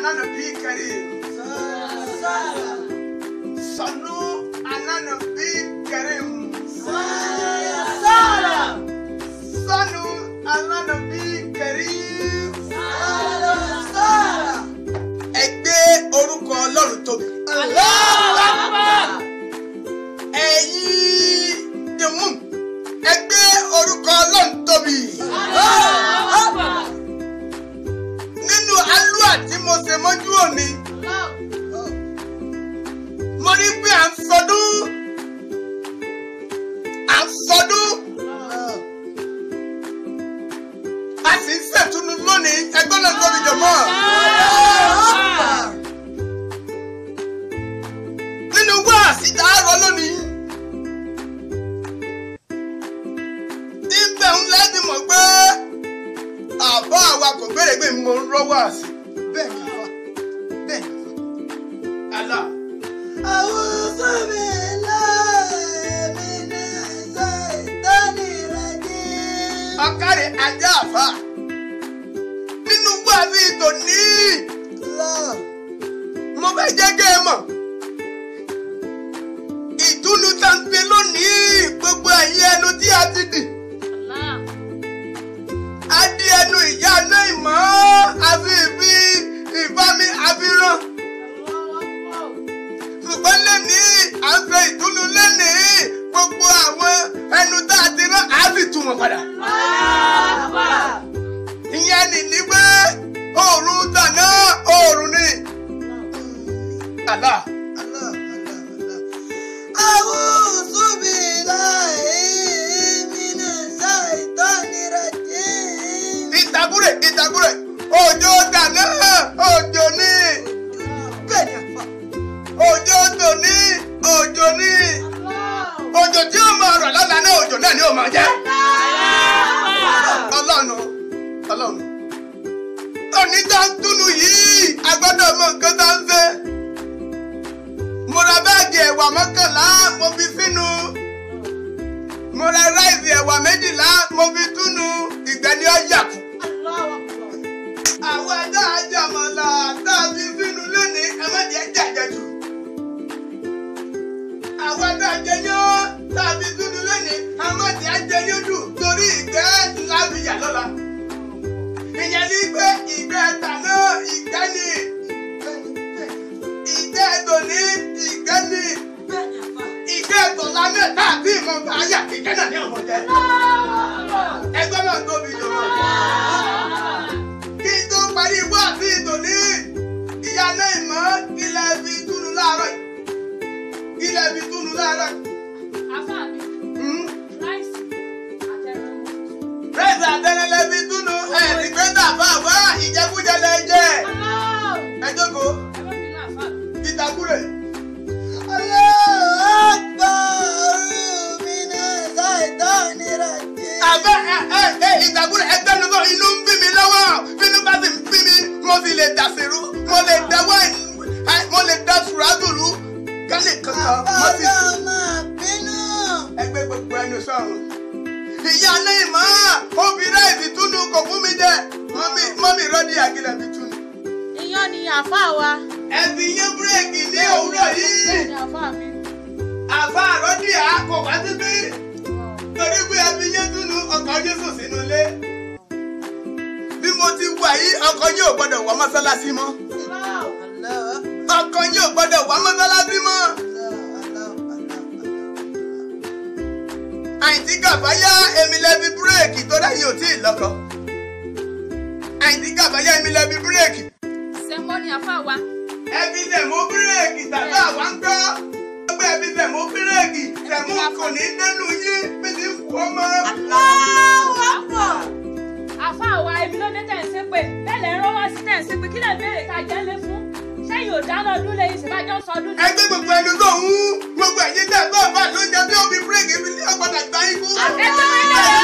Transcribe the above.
anana bi karim. Sanu anana bi karim. Sanu anana bi karim. Ẹ gbé orúkọ Ọlọ́run tóbi. Ẹ̀yin mọ́jú òní, mo rí pé à ń sọdún. À ń sọdún. A sì ń ṣètùnú lónìí. Ẹgbẹ́ náà tóbi jọ̀mọ́. Nínú wáàsí tá a rọ lónìí. Ibẹ̀ ń lẹ́bi mọ̀ pé àbá àwa kò béèrè pé mo ń rọ́ wáàsí. ajá àfà. Nínú gbàmí tòní mo fẹ́ jẹ́ kẹ́ ẹ mọ̀. Ìtúnu tá ń pe lónìí gbogbo ẹ̀yìn ẹnu tí a ti dì. A di ẹnu ìyá náà ìmọ̀ àfi ìfi ìfami àfihàn ṣùgbọ́n lẹ́nìí à ń fẹ́ ìtúnu lẹ́nìí gbogbo àwọn ẹnu tá a ti rán àá sì tún wọn padà. Ọlọ́run òní tá ń túnú yìí a gbọ́dọ̀ mọ nǹkan tá ń fẹ́. mo ra báàgì ẹ̀wà mọ́kànlá mo fi sínú. mo ra ráìsì ẹ̀wà méjìlá mo fi túnú ìgbẹ́ni kù. àwọn ẹ̀dá tàbí ìmọ̀ ayà ìgbẹ́ náà ní ọmọ jẹ́. ẹgbẹ́ náà tóbi jù lọ kí n tó parí wá sí ìtòní ìyá náà mọ́ ilẹ̀ fi túnú láàárọ̀ ilẹ̀ fi túnú láàárọ̀ yìí. Hmm? rẹ́sì àtẹnẹlẹ fi túnú ẹ̀ẹ́dì gbẹ́dà bá wá ìjẹkújẹ lẹ kálí kankan mo sì Àbọ̀dọ̀ máa bínú. ẹgbẹ́ gbogbo ẹnu sọ̀rọ̀. ìyá lẹ́yìn mọ́ obìnrin ẹ̀sì túnú kò fún mi jẹ mọ́mí rọ́dí àgìlẹ̀ mi túnú. Iyán ni àfa wa. ẹ̀sìn yẹn búrẹ́kì ní òwúrọ̀ yìí àfa rọ́dí à kò wá síbí torí pé ẹbí yẹn túnú ọkọ̀ Jésù sínú ilé. bí mo ti wà yìí ọkọ̀ yóò gbọ́dọ̀ wá mọ́sálásí mọ́ ọkọ̀ yóò gbọ́dọ̀ Àìtí gàbáyá èmi lẹ́bi búrẹ́kì tó dáyé ò tí ì lọ́kọ. àìtí gàbáyá èmi lẹ́bi búrẹ́kì. Sẹ́ńbọ́ ni àfa wa. ẹbí tẹ̀ mú bírèkì tàbí àwa ń gbọ́. ẹgbẹ́ ẹbí tẹ̀ mú bírèkì tẹ̀mú kò ní dẹ́nu yín bí ti kú ọmọ. Àfa wa ibi ló dé tẹ̀ ń bẹ́ẹ̀ lẹ́ ń rọ́wọ́ sí tẹ̀ ń kí lè Dáná ọdún lẹ́yìn ìṣèbájọ́ sọ ọdún ní. ẹgbẹ́ gbogbo ẹnu tó ń gbogbo ẹ̀yìn tẹ̀ bá bá ló jẹ bí òbí bírèkì fi ní ọ̀padà gbá ikú. Mi lè ẹ̀yìn tó mi